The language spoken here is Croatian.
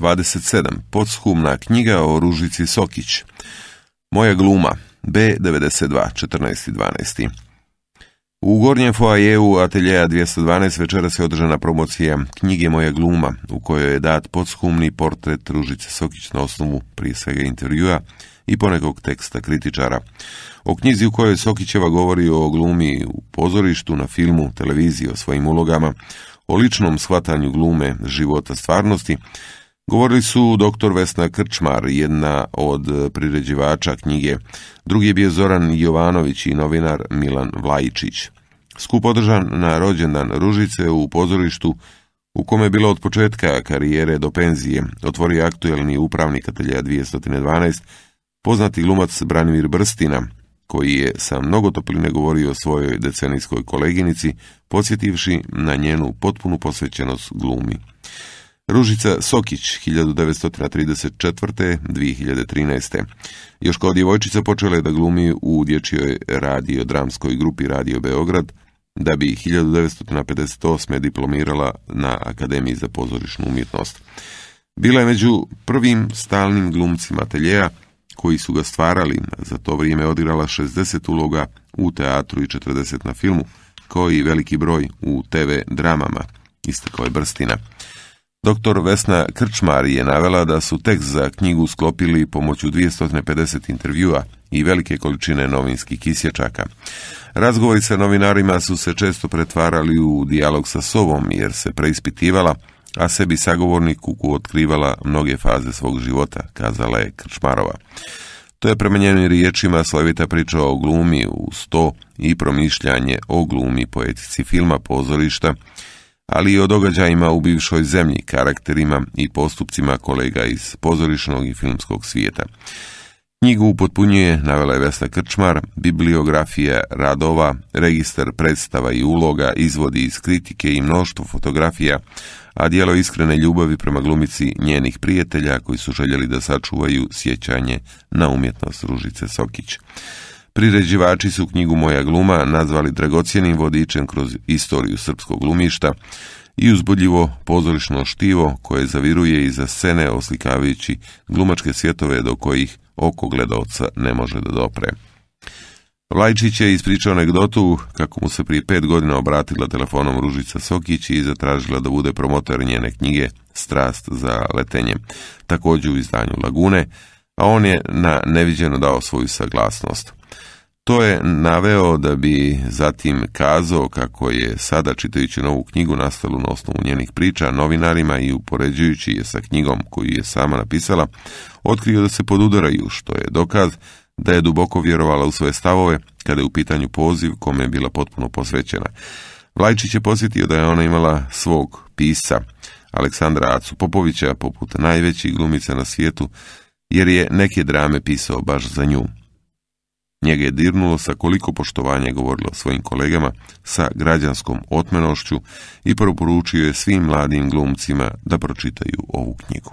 27. Podshumna knjiga o Ružici Sokić. Moja gluma. B92. 14.12. U gornjem foajevu ateljeja 212 večera se održana promocija knjige Moja gluma, u kojoj je dat podshumni portret Ružice Sokić na osnovu prije svega intervjua i ponekog teksta kritičara. O knjizi u kojoj Sokićeva govori o glumi u pozorištu, na filmu, televiziji, o svojim ulogama, o ličnom shvatanju glume života stvarnosti, Govorili su dr. Vesna Krčmar, jedna od priređivača knjige, drugi je bio Zoran Jovanović i novinar Milan Vlajičić. Skup održan na rođendan Ružice u pozorištu u kome je bilo od početka karijere do penzije, otvorio aktuelni upravnik atelja 212, poznati glumac Branimir Brstina, koji je sa mnogo topline govorio o svojoj decenijskoj koleginici, podsjetivši na njenu potpunu posvećenost glumi. Ružica Sokić, 1934. 2013. Još kao djevojčica počela je da glumi u dječjoj radio-dramskoj grupi Radio Beograd, da bi 1958. diplomirala na Akademiji za pozorišnu umjetnost. Bila je među prvim stalnim glumcima ateljeja koji su ga stvarali. Za to vrijeme odigrala 60 uloga u teatru i 40 na filmu, kao i veliki broj u TV dramama, istakao je Brstina. Dr. Vesna Krčmar je navela da su tekst za knjigu sklopili pomoću 250 intervjua i velike količine novinskih kisječaka. Razgovori sa novinarima su se često pretvarali u dijalog sa sobom jer se preispitivala, a sebi sagovorniku otkrivala mnoge faze svog života, kazala je Krčmarova. To je prema njenim riječima slovita priča o glumi u sto i promišljanje o glumi poetici filma pozorišta, ali i o događajima u bivšoj zemlji, karakterima i postupcima kolega iz pozorišnog i filmskog svijeta. Knjigu upotpunjuje, navela je Vesna Krčmar, bibliografija radova, registar predstava i uloga, izvodi iz kritike i mnoštvo fotografija, a dijelo iskrene ljubavi prema glumici njenih prijatelja koji su željeli da sačuvaju sjećanje na umjetnost Ružice Sokić. Priređivači su knjigu Moja gluma nazvali dragocjenim vodičem kroz istoriju srpskog glumišta i uzbudljivo pozorišno štivo koje zaviruje iza scene oslikavajući glumačke svjetove do kojih oko gledalca ne može da dopre. Vlajčić je ispričao anegdotu kako mu se prije pet godina obratila telefonom Ružica Sokić i zatražila da bude promotor njene knjige Strast za letenje, također u izdanju Lagune, a on je na neviđeno dao svoju saglasnost. To je naveo da bi zatim kazao kako je sada čitajući novu knjigu nastalu na osnovu njenih priča novinarima i upoređujući je sa knjigom koju je sama napisala, otkrio da se podudaraju, što je dokaz da je duboko vjerovala u svoje stavove kada je u pitanju poziv kome je bila potpuno posvećena. Vlajčić je posjetio da je ona imala svog pisa, Aleksandra Acu Popovića, poput najvećih glumica na svijetu, jer je neke drame pisao baš za nju. Njega je dirnulo sa koliko poštovanja govorilo o svojim kolegama, sa građanskom otmenošću i proporučio je svim mladim glumcima da pročitaju ovu knjigu.